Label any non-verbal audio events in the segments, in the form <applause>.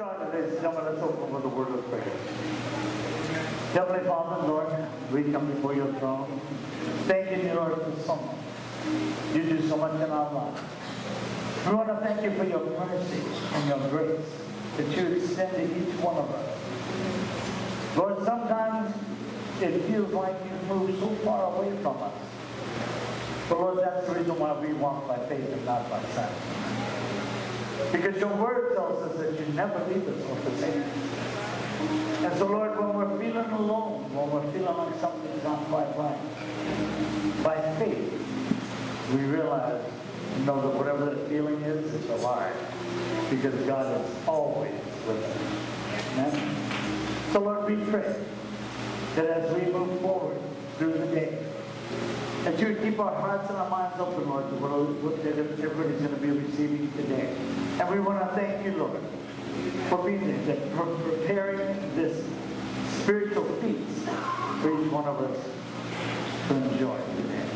started, ladies gentlemen, let's open with a word of prayer. Heavenly Father, Lord, we come before your throne. Thank you, Lord, for so much. You do so much in our lives. We want to thank you for your mercy and your grace that you extend to each one of us. Lord, sometimes it feels like you move so far away from us. But Lord, that's the reason why we walk by faith and not by sight. Because your word tells us that you never leave us or forsake us. And so, Lord, when we're feeling alone, when we're feeling like something's not quite right, by faith, we realize, you know, that whatever that feeling is, it's a lie. Because God is always with us. Amen? So, Lord, we pray that as we move forward through the day, that you keep our hearts and our minds open, Lord, to what everybody's going to be receiving today. And we want to thank you, Lord, for being there, for preparing this spiritual feast for each one of us to enjoy today.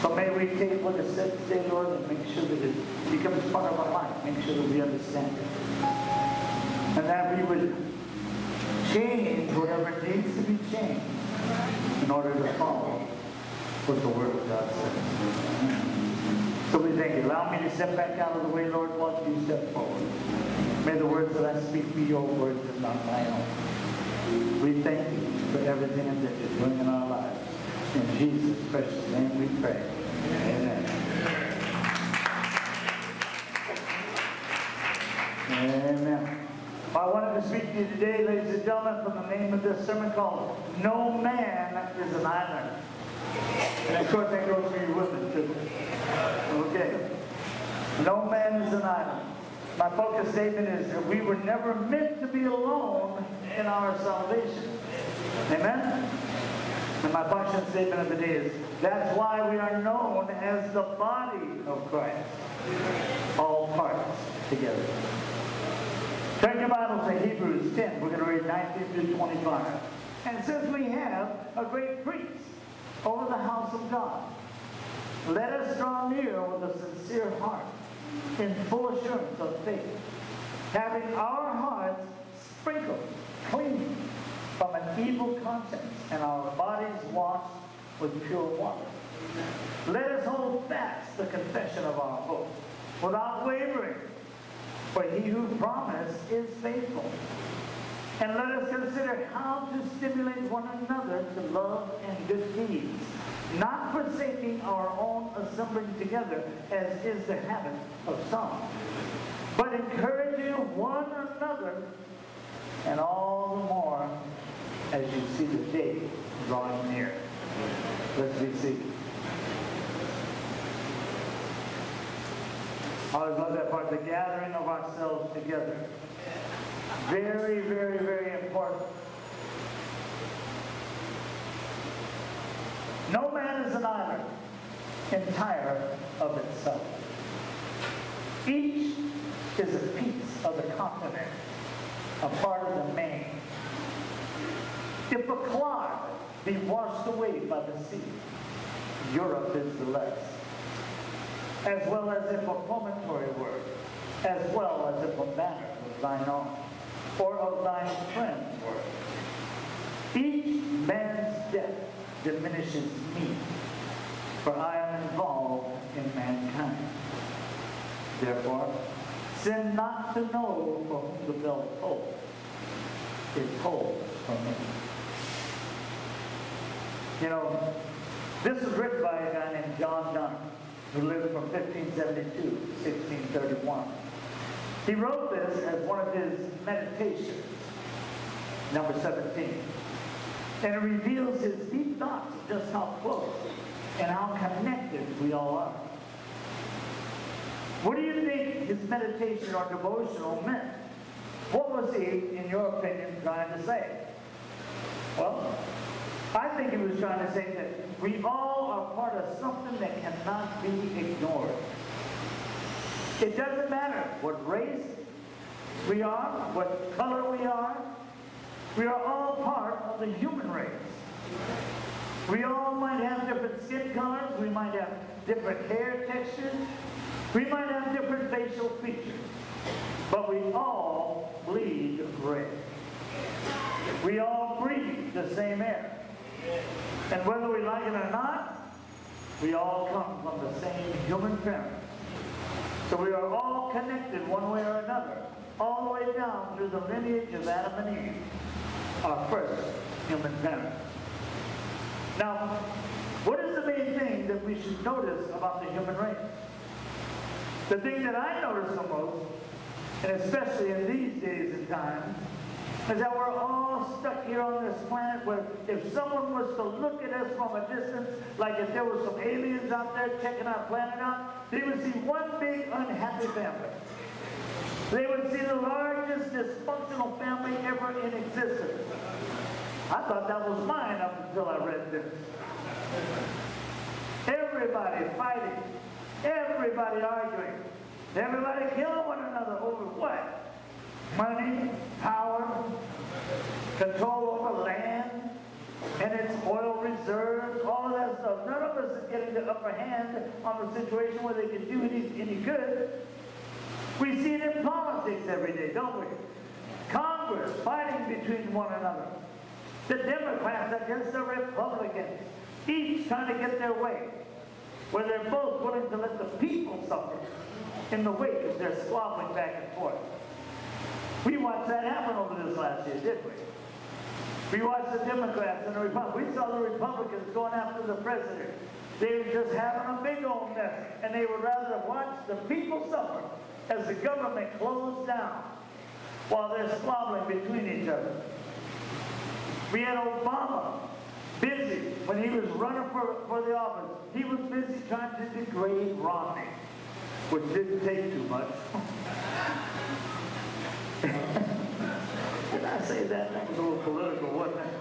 So may we take what is said today, Lord, and make sure that it becomes part of our life. Make sure that we understand it. And that we would change whatever needs to be changed in order to follow what the Word of God says. So we thank you. Allow me to step back out of the way, Lord, while you step forward. May the words that I speak be your words and not my own. We thank you for everything that you're doing in our lives. In Jesus' precious name we pray. Amen. Amen. I wanted to speak to you today, ladies and gentlemen, from the name of this sermon called No Man is an Island. And of course that goes for you women too. Okay. No man is an island. My focus statement is that we were never meant to be alone in our salvation. Amen? And my function statement of the day is, that's why we are known as the body of Christ. All parts together. Turn your Bibles to Hebrews 10. We're going to read 19 through 25. And since we have a great priest over the house of God, let us draw near with a sincere heart, in full assurance of faith, having our hearts sprinkled clean from an evil conscience and our bodies washed with pure water. Let us hold fast the confession of our hope without wavering, for he who promised is faithful. And let us consider how to stimulate one another to love and good deeds, not forsaking our own assembling together, as is the habit of some, but encouraging one another, and all the more as you see the day drawing near. Let's be seated. I always love that part, the gathering of ourselves together. Very, very, very important. No man is an island entire of itself. Each is a piece of the continent, a part of the main. If a clod be washed away by the sea, Europe is the less. As well as if a promontory were, as well as if a banner was thine own or of oh thine friends were. Each man's death diminishes me, for I am involved in mankind. Therefore, sin not to know for whom the bell tolls. It tolls for me. You know, this was written by a guy named John Donne, who lived from 1572 to 1631. He wrote this as one of his meditations, number 17. And it reveals his deep thoughts of just how close and how connected we all are. What do you think his meditation or devotional meant? What was he, in your opinion, trying to say? Well, I think he was trying to say that we all are part of something that cannot be ignored. It doesn't matter what race we are, what color we are. We are all part of the human race. We all might have different skin colors. We might have different hair textures. We might have different facial features. But we all bleed red. We all breathe the same air. And whether we like it or not, we all come from the same human parents. So we are all connected one way or another, all the way down through the lineage of Adam and Eve, our first human parents. Now, what is the main thing that we should notice about the human race? The thing that I notice the most, and especially in these days and times, is that we're all stuck here on this planet where if someone was to look at us from a distance, like if there were some aliens out there checking our planet out, they would see one big unhappy family. They would see the largest dysfunctional family ever in existence. I thought that was mine up until I read this. Everybody fighting, everybody arguing, everybody killing one another over what? Money, power, control over land, and its oil reserves, all of that stuff. None of us is getting the upper hand on the situation where they can do any, any good. We see it in politics every day, don't we? Congress fighting between one another. The Democrats against the Republicans, each trying to get their way, where they're both willing to let the people suffer in the wake of their squabbling back and forth. We watched that happen over this last year, didn't we? We watched the Democrats and the Republicans. We saw the Republicans going after the president. They were just having a big old mess, and they would rather watch the people suffer as the government closed down while they're squabbling between each other. We had Obama busy when he was running for, for the office. He was busy trying to degrade Romney, which didn't take too much. <laughs> Did I say that? That was a little political, wasn't it?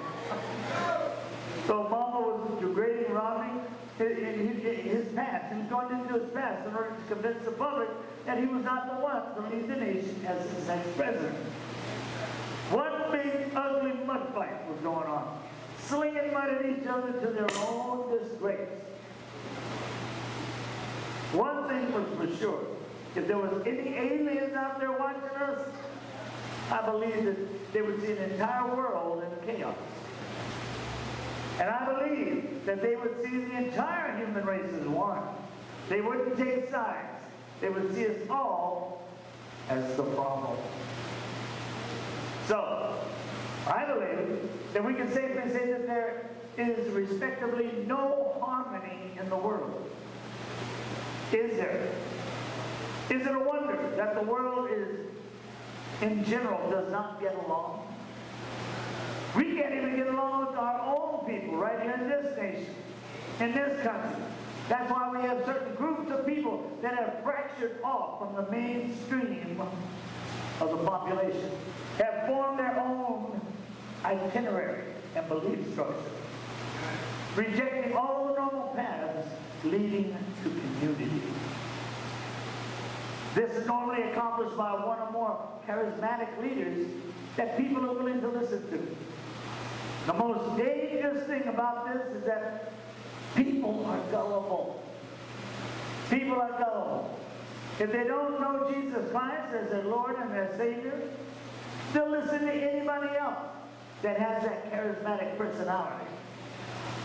So Obama was degrading Romney in his past. He was going into his past in order to convince the public that he was not the one to lead the nation as his next president. One big ugly mud fight was going on, slinging mud at each other to their own disgrace. One thing was for sure, if there was any aliens out there watching us, I believe that they would see an entire world in chaos. And I believe that they would see the entire human race as one. They wouldn't take sides. They would see us all as the problem. So, I believe that we can safely say that there is respectively no harmony in the world. Is there? Is it a wonder that the world is in general does not get along. We can't even get along with our own people right here in this nation, in this country. That's why we have certain groups of people that have fractured off from the mainstream of the population, have formed their own itinerary and belief structure, rejecting all the normal paths leading to community. This is normally accomplished by one or more charismatic leaders that people are willing to listen to. The most dangerous thing about this is that people are gullible. People are gullible. If they don't know Jesus Christ as their Lord and their Savior, they'll listen to anybody else that has that charismatic personality.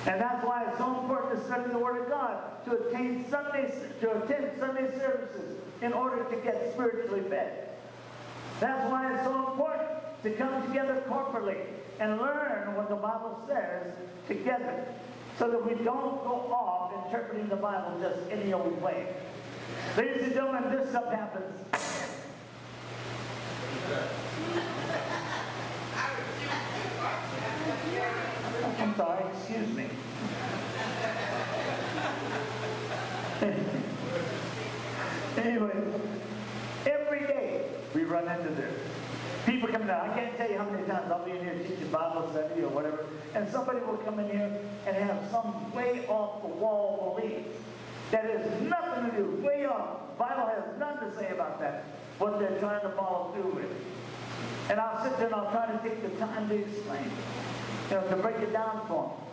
And that's why it's so important to study the Word of God, to attain Sunday, to attend Sunday services in order to get spiritually fed. That's why it's so important to come together corporately and learn what the Bible says together so that we don't go off interpreting the Bible just any old way. Ladies and gentlemen, this stuff happens. I'm sorry, excuse me. Anyway, every day we run into this. People come down. I can't tell you how many times I'll be in here teaching Bible study or whatever, and somebody will come in here and have some way off the wall belief that has nothing to do, way off. Bible has nothing to say about that, what they're trying to follow through with. And I'll sit there and I'll try to take the time to explain you know, to break it down for them.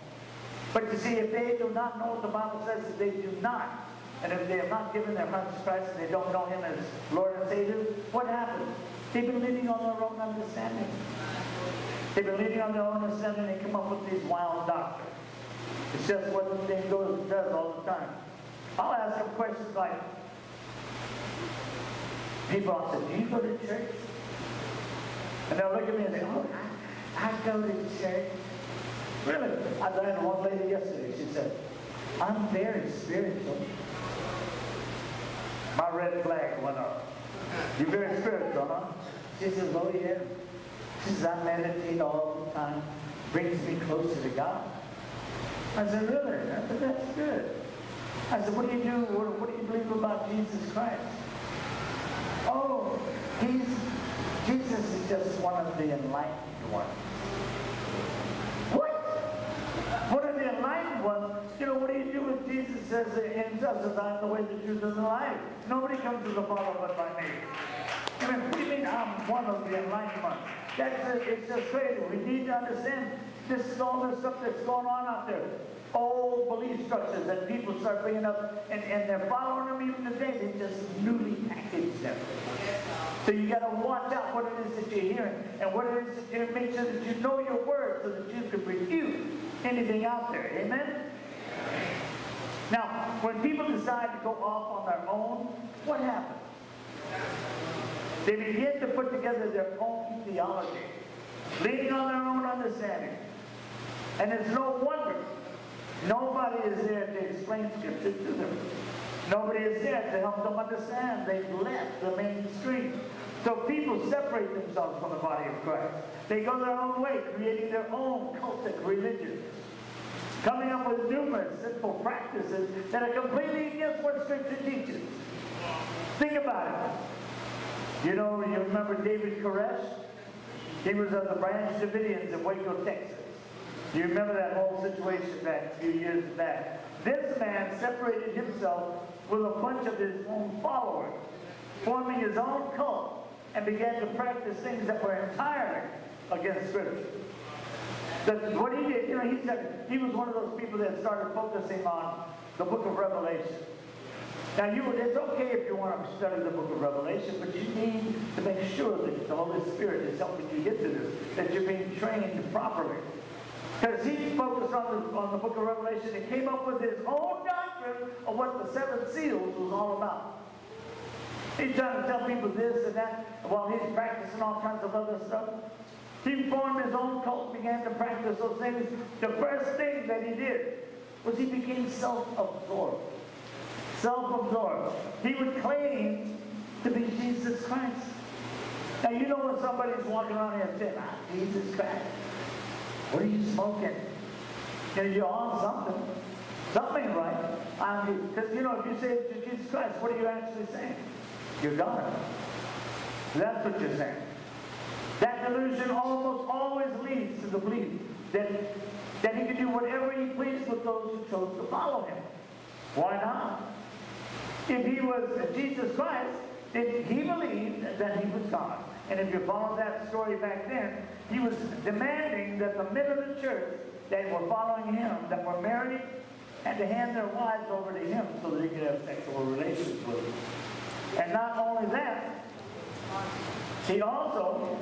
But you see, if they do not know what the Bible says, they do not, and if they have not given their hearts to Christ and they don't know Him as Lord and Savior, what happens? They've been leaning on their own understanding. They've been leaning on their own understanding and they come up with these wild doctrines. It's just what the thing goes does all the time. I'll ask them questions like, people say, do you go to church? And they'll look at me and say, oh, I, I go to church. Really? I had one lady yesterday, she said, I'm very spiritual. My red flag went up. You're very spiritual, huh? She says, oh yeah. She says, I meditate all the time. Brings me closer to God. I said, really? I said, that's good. I said, what do you do? What, what do you believe about Jesus Christ? Oh, he's, Jesus is just one of the enlightened ones. What? One of ones? You know, what do you do with Jesus says in justice, I am the way, the truth, and the life. Nobody comes to the Father but by me. I mean, what do you mean I'm one of the enlightened ones? That's just, it's just crazy. We need to understand this is all the stuff that's going on out there. Old belief structures that people start bringing up, and, and they're following them even today. They just newly package them. So you got to watch out what it is that you're hearing, and what it is that you make sure that you know your word so that you can refute anything out there. Amen? Now, when people decide to go off on their own, what happens? They begin to put together their own theology, leaning on their own understanding. And it's no wonder nobody is there to explain Scripture to them. Nobody is there to help them understand. They've left the mainstream. So people separate themselves from the body of Christ. They go their own way, creating their own cultic religion. coming up with numerous sinful practices that are completely against what Scripture teaches. Think about it. You know, you remember David Koresh? He was of the Branch Davidians in Waco, Texas. You remember that whole situation back a few years back. This man separated himself with a bunch of his own followers, forming his own cult, and began to practice things that were entirely against Scripture. That what he did, you know, he said he was one of those people that started focusing on the book of Revelation. Now, you, it's okay if you want to study the book of Revelation, but you need to make sure that the Holy Spirit is helping you get to this, that you're being trained properly. Because he focused on the, on the book of Revelation and came up with his own doctrine of what the seven seals was all about. He's trying to tell people this and that while he's practicing all kinds of other stuff. He formed his own cult, began to practice those things. The first thing that he did was he became self-absorbed. Self-absorbed. He would claim to be Jesus Christ. Now you know when somebody's walking around here saying, ah, Jesus Christ. What are you smoking? You know, you're on something. Something right. Because, you know, if you say Jesus Christ, what are you actually saying? You're God. That's what you're saying. That delusion almost always leads to the belief that, that he can do whatever he pleased with those who chose to follow him. Why not? If he was Jesus Christ, then he believed that he was God. And if you follow that story back then, he was demanding that the men of the church that were following him, that were married, had to hand their wives over to him so that he could have sexual relations with them. And not only that, he also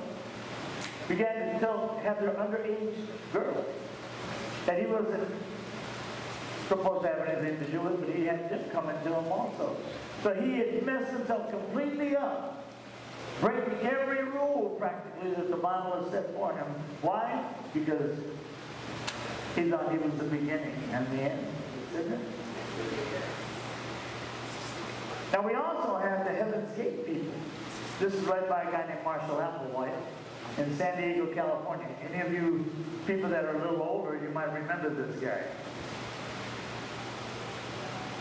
began to tell, have their underage girls that he wasn't supposed to have anything to do with, but he had them coming to him also. So he had messed himself completely up breaking every rule practically that the Bible has set for him. Why? Because he thought he was the beginning and the end. Now we also have the Heaven's Gate people. This is led by a guy named Marshall Applewhite in San Diego, California. Any of you people that are a little older, you might remember this guy.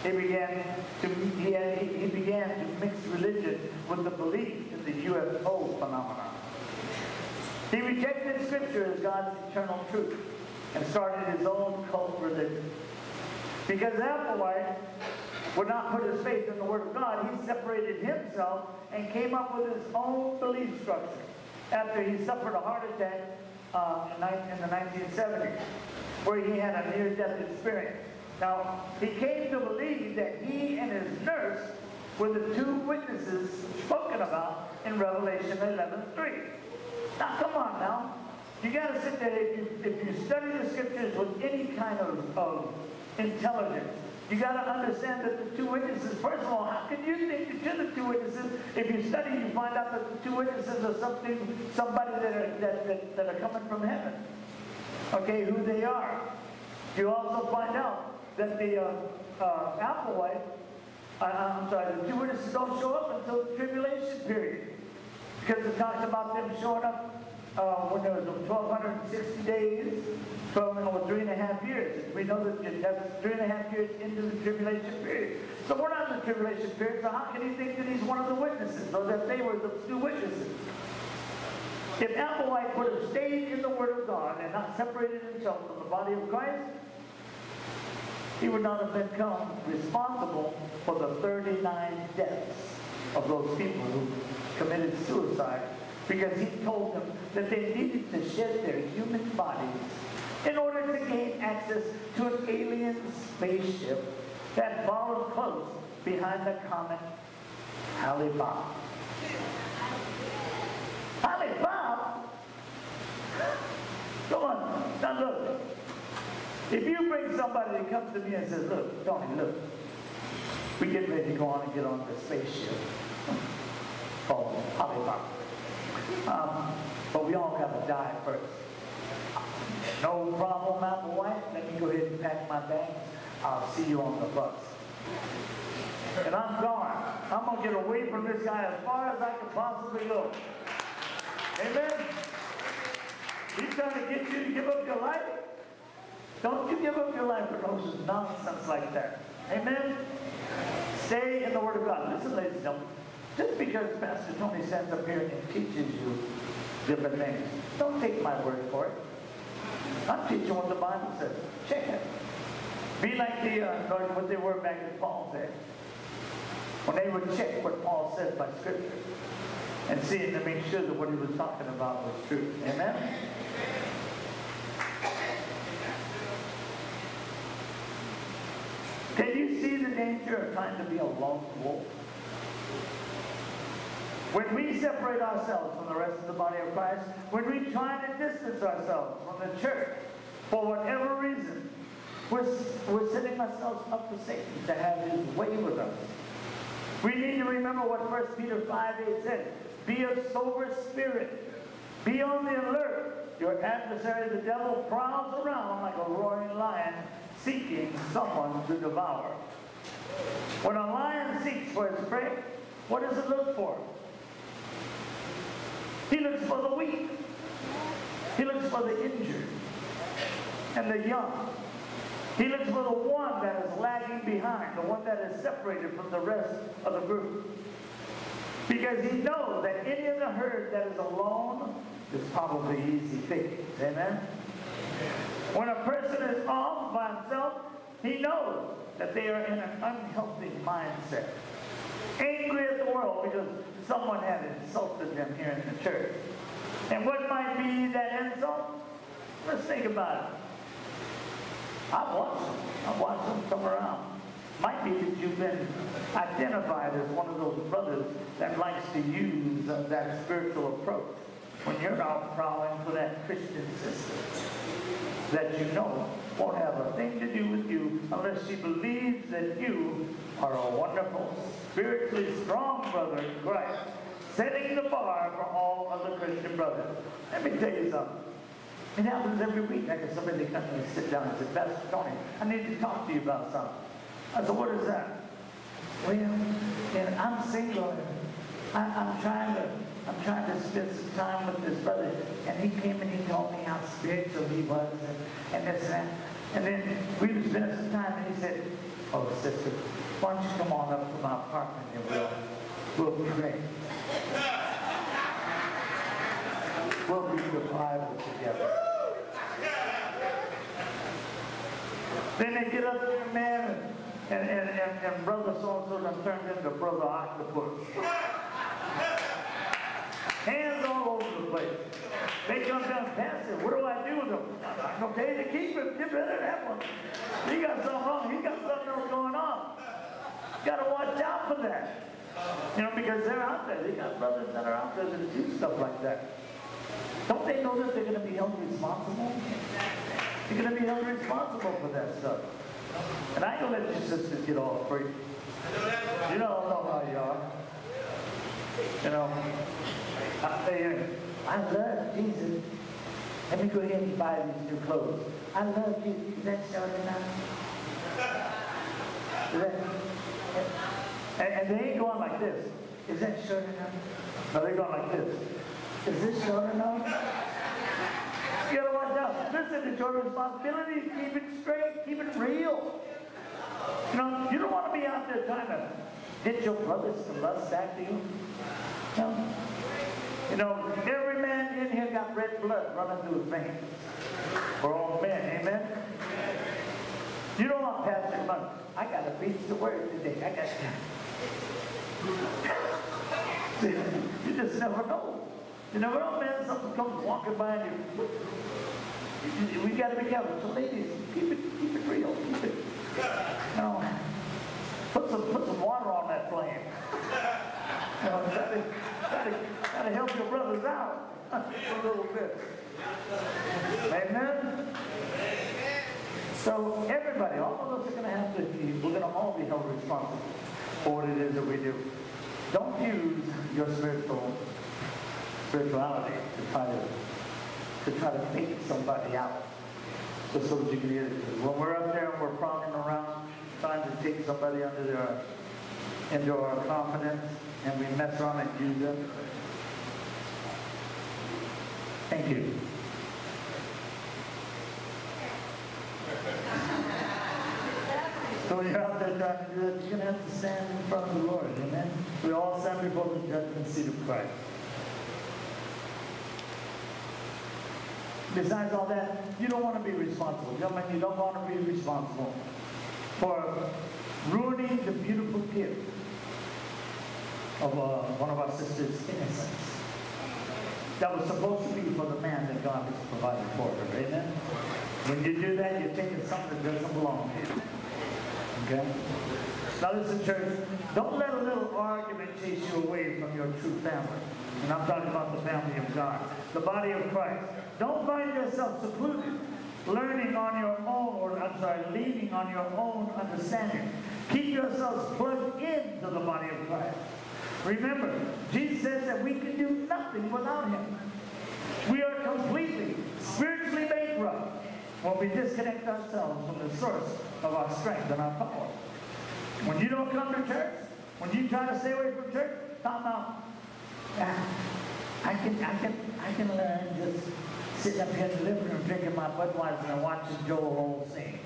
He began to he, had, he began to mix religion with the belief in the UFO phenomenon. He rejected Scripture as God's eternal truth and started his own cult religion. Because Applewhite would not put his faith in the Word of God, he separated himself and came up with his own belief structure after he suffered a heart attack uh, in the 1970s, where he had a near-death experience. Now, he came to believe that he and his nurse were the two witnesses spoken about in Revelation 11.3. Now, come on now. You got to sit there, if you, if you study the scriptures with any kind of, of intelligence, you got to understand that the two witnesses, first of all, how can you think you're the two witnesses? If you study, you find out that the two witnesses are something, somebody that are, that, that, that are coming from heaven. Okay, who they are. You also find out that the uh, uh, uh, I'm sorry, the two witnesses don't show up until the tribulation period. Because it talks about them showing up uh, there was 1,260 days, 12 or three and a half years. We know that that's three and a half years into the tribulation period. So we're not in the tribulation period, so how can he think that he's one of the witnesses, or that they were the two witnesses? If Applewhite would have stayed in the Word of God and not separated himself from the body of Christ, he would not have become responsible for the 39 deaths of those people who committed suicide because he told them that they needed to shed their human bodies in order to gain access to an alien spaceship that followed close behind the comet Hale-Bopp. Halley Bob? Come on, now look. If you bring somebody that comes to me and says, look, Tony, look, we get ready to go on and get on the spaceship called Hale-Bopp. Um, but we all got to die first. No problem, Applewhite. Let me go ahead and pack my bags. I'll see you on the bus. And I'm gone. I'm going to get away from this guy as far as I can possibly go. Amen? He's trying to get you to give up your life. Don't you give up your life for no nonsense like that. Amen? Stay in the Word of God. Listen, ladies and gentlemen. Just because Pastor Tony stands up here and teaches you different things, don't take my word for it. I'm teaching what the Bible says. Check it. Be like the uh, what they were back in Paul's day. When they would check what Paul said by Scripture and see to make sure that what he was talking about was true. Amen? Can you see the danger of trying to be a lone wolf? When we separate ourselves from the rest of the body of Christ, when we try to distance ourselves from the church, for whatever reason, we're, we're setting ourselves up for Satan to have his way with us. We need to remember what 1 Peter 5 8 said. Be of sober spirit. Be on the alert. Your adversary, the devil, prowls around like a roaring lion, seeking someone to devour. When a lion seeks for its prey, what does it look for? He looks for the weak. He looks for the injured and the young. He looks for the one that is lagging behind, the one that is separated from the rest of the group. Because he knows that any of the herd that is alone is probably easy pickings. Amen? When a person is off by himself, he knows that they are in an unhealthy mindset. Angry at the world because someone had insulted them here in the church. And what might be that insult? Let's think about it. I've watched them. I've watched them come around. Might be that you've been identified as one of those brothers that likes to use uh, that spiritual approach when you're out prowling for that Christian sister that you know won't have a thing to do with you unless she believes that you are a wonderful, spiritually strong brother in Christ, setting the bar for all other Christian brothers. Let me tell you something. It happens every week. I get somebody come and sit down and say, Pastor Tony, I need to talk to you about something. I said, what is that? Well, and I'm single. I, I'm trying to I'm trying to spend some time with this brother. And he came and he told me how spiritual he was and, and this and that. And then we were spending some time and he said, Oh, sister, why don't you come on up to my apartment and we'll, we'll pray. We'll read the Bible together. Then they get up there, man, and, and, and, and brother so-and-so turned into brother octopus. Hands all over the place. They come down past. What do I do with them? I'm okay to keep him. Get rid of that one. He got something wrong. He got something else going on. Got to watch out for that. You know, because they're out there. They got brothers that are out there that do stuff like that. Don't they know that they're going to be held responsible? You're going to be held responsible for that stuff. And I don't let your sisters get all free. You don't know how you are. You know, I, love Jesus. Let me go ahead and buy these new clothes. I love Jesus. Is that short enough? And, and they ain't going like this. Is that short enough? No, they're going like this. Is this short enough? You gotta watch out. Listen, it's your responsibility to keep it straight, keep it real. You know, you don't want to be out there trying to get your brothers to lust after you. No. You know, every man in here got red blood running through his veins. We're all men, amen? You don't want Pastor Money. I got to preach the word today. I got to. <laughs> you just never know. You never know, man. Something comes walking by and you. We got to be careful. So, ladies, keep it, keep it real. Keep it. You know, put some, put some water on that flame. <laughs> You know, gotta help your brothers out <laughs> a little bit. Amen. So everybody, all of us are going to have to, we're going to all be held responsible for what it is that we do. Don't use your spiritual spirituality to try to to try to fake somebody out just so that you can get it. When we're up there and we're prowling around trying to take somebody under their into our confidence and we mess and use them. Thank you. So <laughs> you're out there trying to do it, you're going to have to stand in front of the Lord. Amen? We all stand before the judgment seat of Christ. Besides all that, you don't want to be responsible. Gentlemen, you don't want to be responsible for ruining the beautiful gift of uh, one of our sisters' innocence. That was supposed to be for the man that God has provided for her. Amen? When you do that, you're taking something that doesn't belong to you. Okay? Now listen, church, don't let a little argument chase you away from your true family. And I'm talking about the family of God, the body of Christ. Don't find yourself secluded, learning on your own, or I'm sorry, leaning on your own understanding. Keep yourselves plugged into the body of Christ. Remember, Jesus says that we can do nothing without him. We are completely spiritually bankrupt when we disconnect ourselves from the source of our strength and our power. When you don't come to church, when you try to stay away from church, time out. I can, I can, I can learn just sitting up here in the living room drinking my Budweiser and watching Joel Osteen.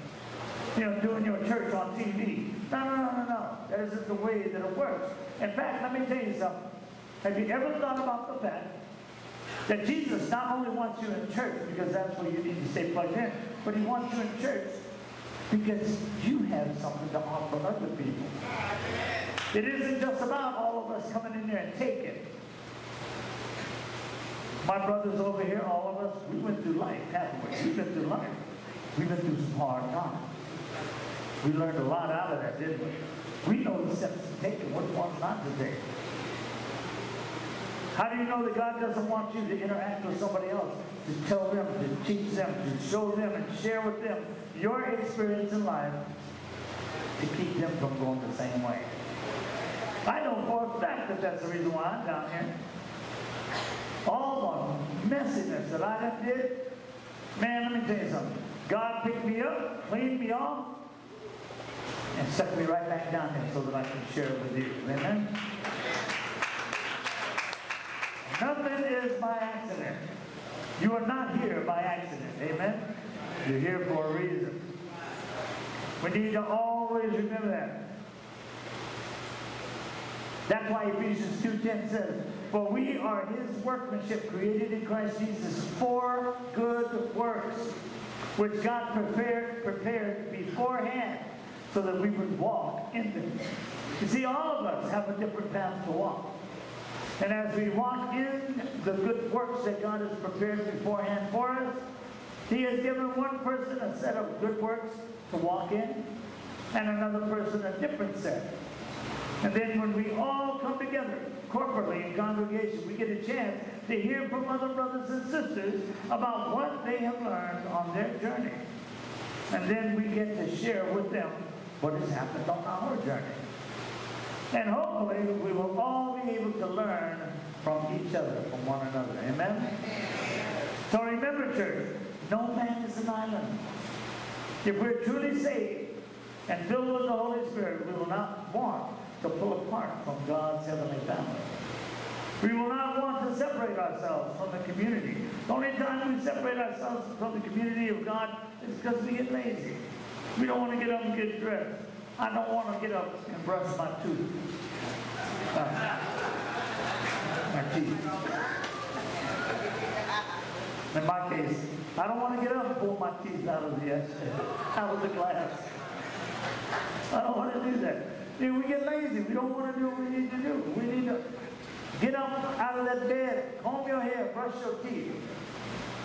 You know, doing your church on TV. No, no, no, no, no. That isn't the way that it works. In fact, let me tell you something. Have you ever thought about the fact that Jesus not only wants you in church because that's where you need to stay plugged in, but he wants you in church because you have something to offer other people. It isn't just about all of us coming in there and taking. My brothers over here, all of us, we went through life, haven't we? We've been through life. We've been through some hard times. We learned a lot out of that, didn't we? We know the steps to take and what ones not to take. How do you know that God doesn't want you to interact with somebody else? To tell them, to teach them, to show them, and share with them your experience in life to keep them from going the same way. I know for a fact that that's the reason why I'm down here. All the messiness that I did, man, let me tell you something. God picked me up, cleaned me off, and set me right back down here so that I can share it with you. Amen? Nothing is by accident. You are not here by accident. Amen? You're here for a reason. We need to always remember that. That's why Ephesians 2.10 says, For we are his workmanship created in Christ Jesus for good works, which God prepared, prepared beforehand so that we would walk in them. You see, all of us have a different path to walk. And as we walk in the good works that God has prepared beforehand for us, He has given one person a set of good works to walk in, and another person a different set. And then when we all come together corporately in congregation, we get a chance to hear from other brothers and sisters about what they have learned on their journey. And then we get to share with them what has happened on our journey. And hopefully we will all be able to learn from each other, from one another. Amen? So remember, church, no man is an island. If we're truly saved and filled with the Holy Spirit, we will not want to pull apart from God's heavenly family. We will not want to separate ourselves from the community. The only time we separate ourselves from the community of God is because we get lazy. We don't want to get up and get dressed. I don't want to get up and brush my tooth. Uh, my teeth. In my case, I don't want to get up and pull my teeth out of the out of the glass. I don't want to do that. See, we get lazy. We don't want to do what we need to do. We need to get up out of that bed, comb your hair, brush your teeth,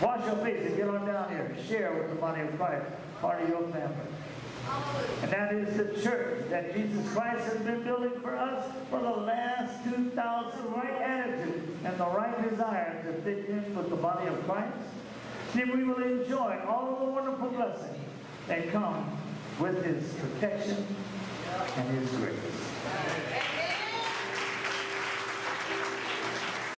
wash your face, and get on down here. Share with the body of Christ, part of your family. And that is the church that Jesus Christ has been building for us for the last 2,000 right attitude and the right desire to fit in with the body of Christ. See, we will enjoy all of the wonderful blessings that come with his protection and his grace.